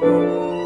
Música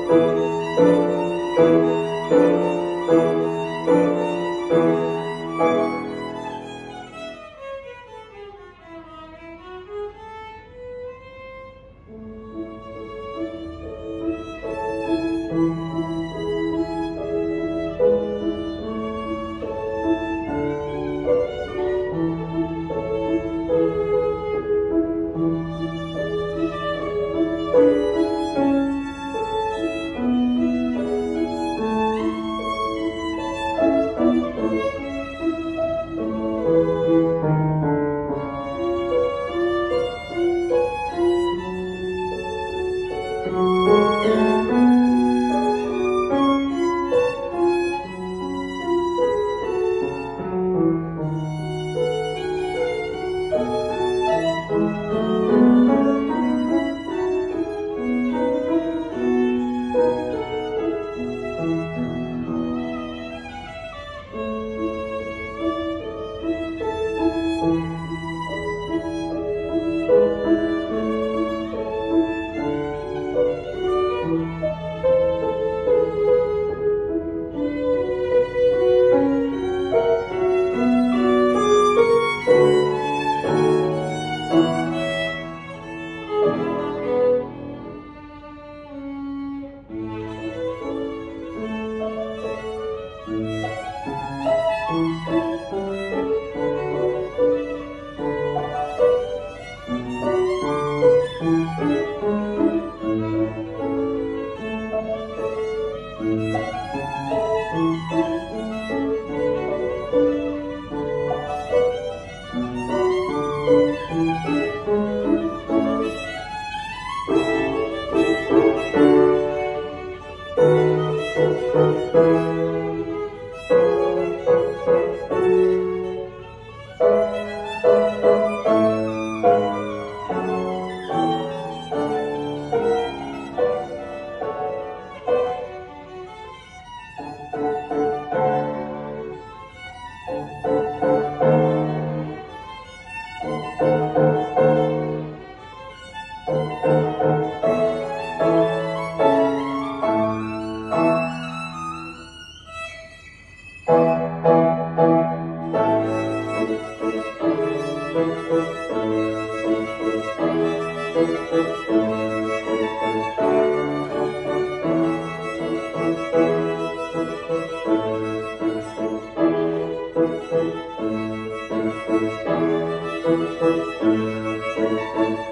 Thank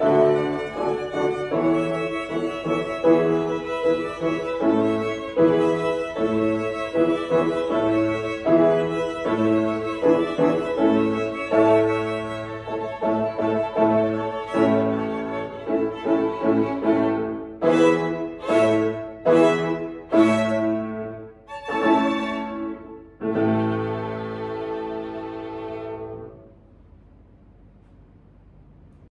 you.